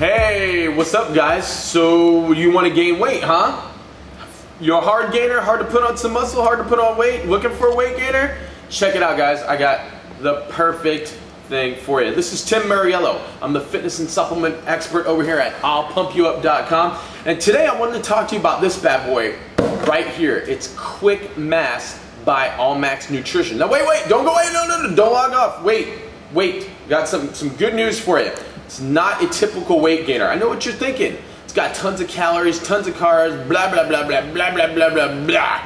what's up guys? So you want to gain weight, huh? You're a hard gainer, hard to put on some muscle, hard to put on weight, looking for a weight gainer? Check it out guys, I got the perfect thing for you. This is Tim Mariello. I'm the fitness and supplement expert over here at I'llPumpYouUp.com. And today I wanted to talk to you about this bad boy right here. It's Quick Mass by Allmax Nutrition. Now wait, wait, don't go away, no, no, no, don't log off. Wait, wait, got some, some good news for you. It's not a typical weight gainer. I know what you're thinking. It's got tons of calories, tons of carbs, blah, blah, blah, blah, blah, blah, blah, blah, blah.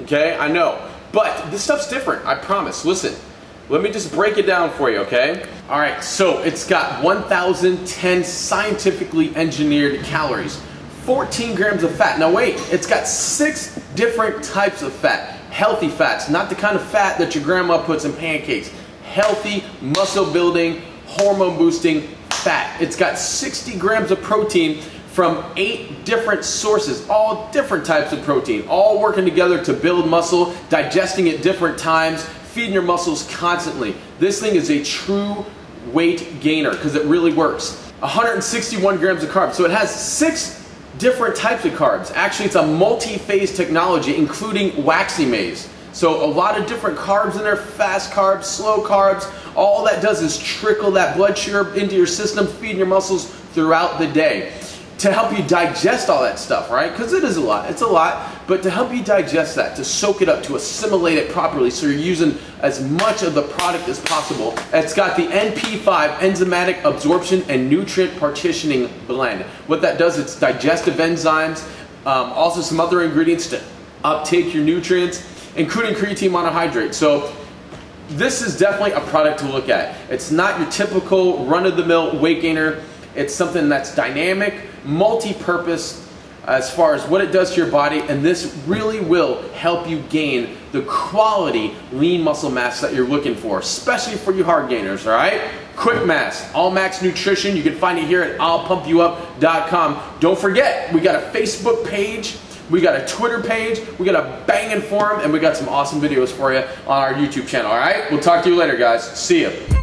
Okay, I know. But this stuff's different, I promise. Listen, let me just break it down for you, okay? All right, so it's got 1,010 scientifically engineered calories, 14 grams of fat. Now wait, it's got six different types of fat. Healthy fats, not the kind of fat that your grandma puts in pancakes. Healthy, muscle building, hormone boosting fat. It's got 60 grams of protein from eight different sources, all different types of protein, all working together to build muscle, digesting at different times, feeding your muscles constantly. This thing is a true weight gainer because it really works. 161 grams of carbs. So it has six different types of carbs. Actually, it's a multi-phase technology, including waxy maize. So a lot of different carbs in there, fast carbs, slow carbs. All that does is trickle that blood sugar into your system, feeding your muscles throughout the day to help you digest all that stuff, right? Because it is a lot, it's a lot, but to help you digest that, to soak it up, to assimilate it properly so you're using as much of the product as possible. It's got the NP5 enzymatic absorption and nutrient partitioning blend. What that does, it's digestive enzymes, um, also some other ingredients to uptake your nutrients, including creatine monohydrate. So this is definitely a product to look at. It's not your typical run-of-the-mill weight gainer. It's something that's dynamic, multi-purpose as far as what it does to your body, and this really will help you gain the quality lean muscle mass that you're looking for, especially for you hard gainers, all right? Quick Mass, All Max Nutrition. You can find it here at I'llPumpYouUp.com. Don't forget, we got a Facebook page, we got a Twitter page, we got a banging forum, and we got some awesome videos for you on our YouTube channel, all right? We'll talk to you later, guys. See you.